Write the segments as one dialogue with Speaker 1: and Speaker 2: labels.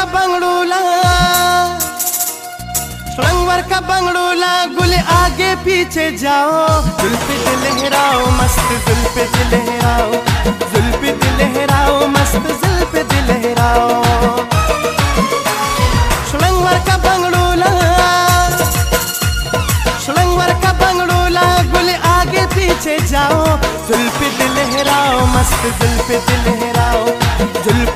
Speaker 1: का बंगड़ूला रंगवर का बंगड़ूला गुल आगे पीछे जाओ। जुल्फित लहराओ मस्त जुल्फी लहराओ जुल्फित लहराओ मस्त जुल्फित लहराओ सुरंगवर का बंगड़ूला सुरंगवर का बंगड़ूला गुल आगे पीछे जाओ। जुल्फित लहराओ मस्त जुल्फित लहराओ जुल्फी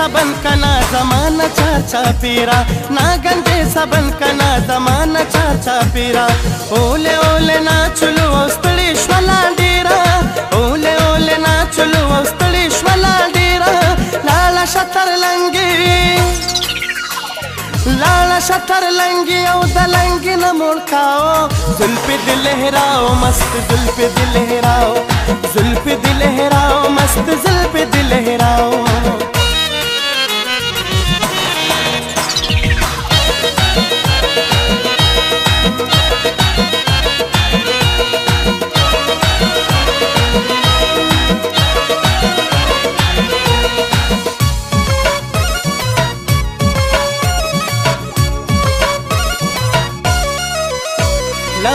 Speaker 1: सबन कना जमाना चाचा पीरा। ना गंजे सबन का ना जमाना चाचा पीरा। ओले ओले ना चुलु औस्तळीश्वला डीरा। ओले ओले ना चुलु औस्तळीश्वला डीरा। लाला शतर लंगी। लाला शतर लंगी औ दलंगी न मुड़काओ। जुल्फी दिलहराओ मस्त जुल्फी दिलहराओ जुल्फी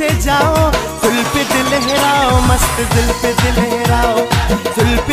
Speaker 1: पीछे जाओ दिल पे दिल दिलहराओ मस्त दिल पे दिलहराओ जुल्फी दिलहराओ मस्त